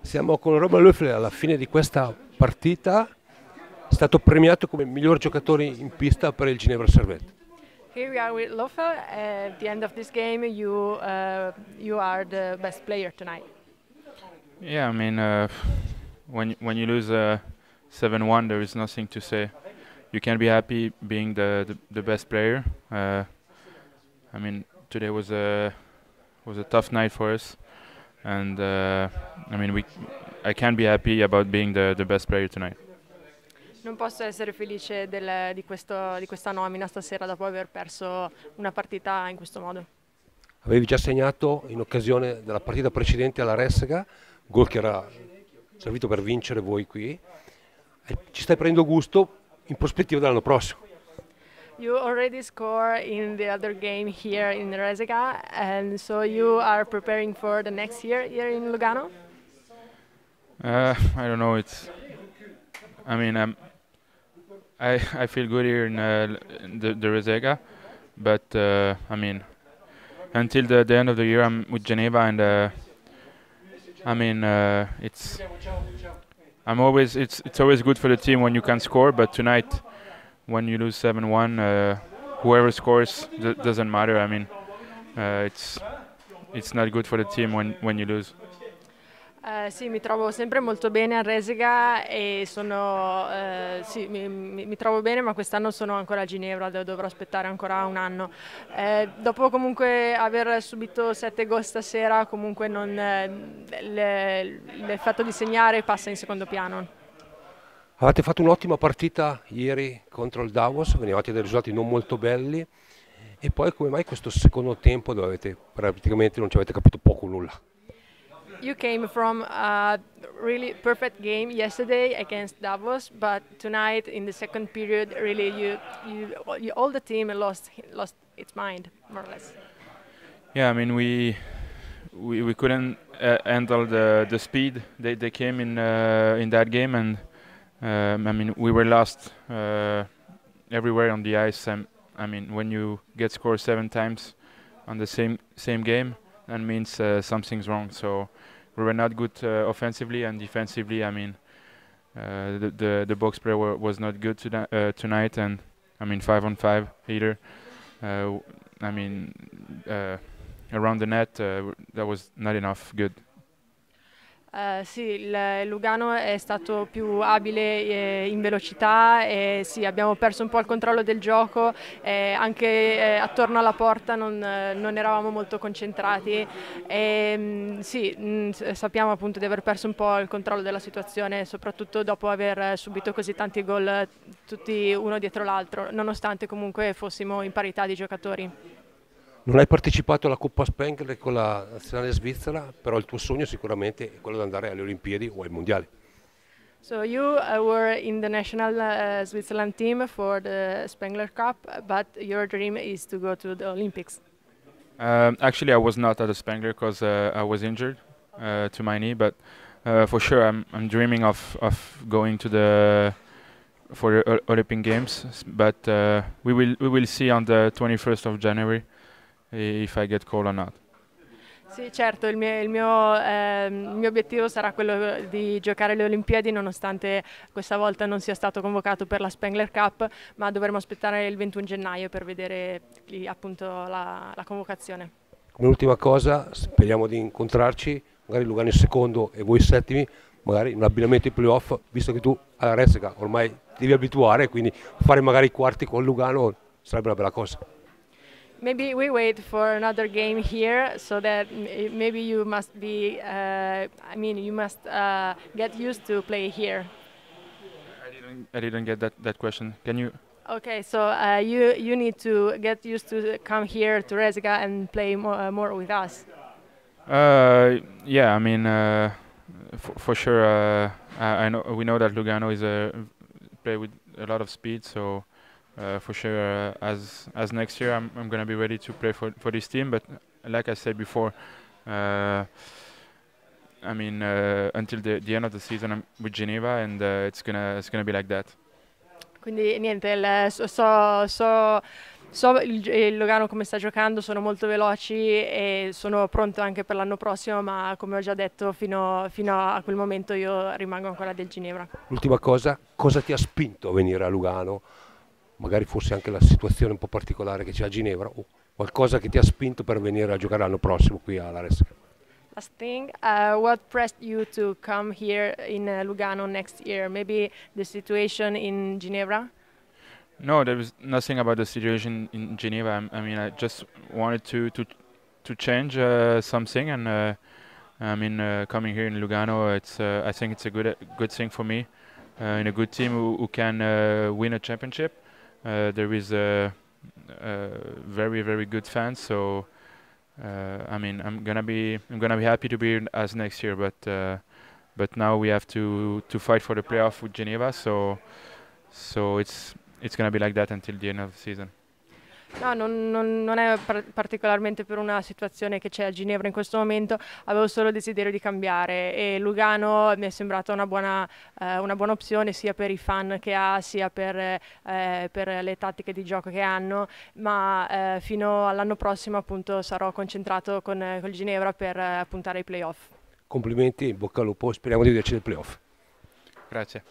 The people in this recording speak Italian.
Siamo con Roman Löffler alla fine di questa partita, è stato premiato come miglior giocatore in pista per il Ginevra Servette. Here we are with Lofa. At the end of this game, you uh, you are the best player tonight. Yeah, I mean, uh, when when you lose uh, seven uh, one, there is nothing to say. You can be happy being the the, the best player. Uh, I mean, today was a was a tough night for us, and uh, I mean, we I can't be happy about being the the best player tonight. Non posso essere felice del, di, questo, di questa nomina stasera dopo aver perso una partita in questo modo. Avevi già segnato in occasione della partita precedente alla Ressega, gol che era servito per vincere voi qui. E ci stai prendendo gusto in prospettiva dell'anno prossimo. You already scored in the other game here in Resega, and so you are preparing for the next year here in Lugano? Uh, I don't know. It's. I mean, um, I I feel good here in, uh, in the the Rezega, but uh, I mean, until the, the end of the year, I'm with Geneva, and uh, I mean, uh, it's. I'm always. It's it's always good for the team when you can score, but tonight, when you lose seven one, uh, whoever scores doesn't matter. I mean, uh, it's it's not good for the team when when you lose. Eh, sì, mi trovo sempre molto bene a Resega e sono, eh, sì, mi, mi- mi trovo bene, ma quest'anno sono ancora a Ginevra, dov- dovrò aspettare ancora un anno. Eh, dopo comunque aver subito sette gol stasera, comunque non, eh, le- l'effetto di segnare passa in secondo piano. Avete fatto un'ottima partita ieri contro il Davos, venivate dai risultati non molto belli. E poi come mai questo secondo tempo dove avete praticamente non ci avete capito poco o nulla? You came from a really perfect game yesterday against Davos, but tonight in the second period, really you, you, you all the team lost lost its mind more or less. Yeah, I mean we we, we couldn't uh, handle the the speed they, they came in uh, in that game, and um, I mean we were lost uh, everywhere on the ice. And I mean when you get scored seven times on the same same game, that means uh, something's wrong. So we were not good uh, offensively and defensively. I mean uh, the, the the box play was not good to uh, tonight, and I mean five on five either. Uh, I mean. Around the net that was not enough good. Eh, sì, il Lugano è stato più abile eh, in velocità e sì, abbiamo perso un po' il controllo del gioco, eh, anche eh, attorno alla porta non, non eravamo molto concentrati e mh, sì, mh, s- sappiamo appunto di aver perso un po' il controllo della situazione, soprattutto dopo aver subito così tanti gol eh, tutti uno dietro l'altro, nonostante comunque fossimo in parità di giocatori. Non hai partecipato alla Coppa Spengler con la nazionale svizzera, però il tuo sogno sicuramente è quello di andare alle Olimpiadi o ai Mondiali. So you uh, were in the national uh, Switzerland team for the Spengler Cup, but your dream is to go to the Olympics. Um, actually, I was not at the Spangler because uh, I was injured uh, to my knee, but uh, for sure, I'm I'm dreaming of of going to the for the Olympic Games. But uh, we will we will see on the 21st of January if I get called or not. Sì, certo, il mio, il mio, ehm, il mio obiettivo sarà quello di giocare alle Olimpiadi, nonostante questa volta non sia stato convocato per la Spengler Cup, ma dovremo aspettare il 21 gennaio per vedere appunto la, la convocazione. Come ultima cosa, speriamo di incontrarci, magari Lugano in secondo e voi settimi, magari in un abbinamento ai playoff, visto che tu alla Ressica ormai ti devi abituare, quindi fare magari i quarti con Lugano sarebbe una bella cosa. Maybe we wait for another game here so that m- maybe you must be, uh, I mean, you must uh, get used to play here. I didn't I didn't get that that question. Can you? Okay, so uh, you you need to get used to come here to Resega and play more, uh, more with us. Uh, yeah, I mean, uh, for, for sure. Uh, I, I know we know that Lugano is a play with a lot of speed, so uh, for sure, uh, as as next year, I'm I'm gonna be ready to play for for this team. But like I said before, uh, I mean, uh, until the the end of the season, I'm with Geneva, and uh, it's gonna it's gonna be like that. Quindi niente, il- so, so- so, So il, il Lugano come sta giocando, sono molto veloci e sono pronto anche per l'anno prossimo, ma come ho già detto fino, fino a quel momento io rimango ancora del Ginevra. L'ultima cosa, cosa ti ha spinto a venire a Lugano? Magari fosse anche la situazione un po' particolare che c'è a Ginevra o qualcosa che ti ha spinto per venire a giocare l'anno prossimo qui alla Resca. Last thing, uh, what pressed you to come here in uh, Lugano next year? Maybe the situation in Ginevra? No, there was nothing about the situation in Geneva. I, I mean, I just wanted to to to change uh, something, and uh, I mean, uh, coming here in Lugano, it's uh, I think it's a good good thing for me uh, in a good team who, who can uh, win a championship. Uh, there is a, a, very very good fans, so uh, I mean, I'm gonna be I'm gonna be happy to be as next year, but uh, but now we have to to fight for the playoff with Geneva, so so it's it's to be like that until the end of the season. No, non, non, non è par- particolarmente per una situazione che c'è a Ginevra in questo momento, avevo solo desiderio di cambiare e Lugano mi è sembrata una buona, eh, una buona opzione sia per i fan che ha sia per, eh, per le tattiche di gioco che hanno, ma eh, fino all'anno prossimo appunto sarò concentrato con, con Ginevra per eh, puntare ai playoff. Complimenti, in bocca al lupo, speriamo di vederci nei playoff. Grazie.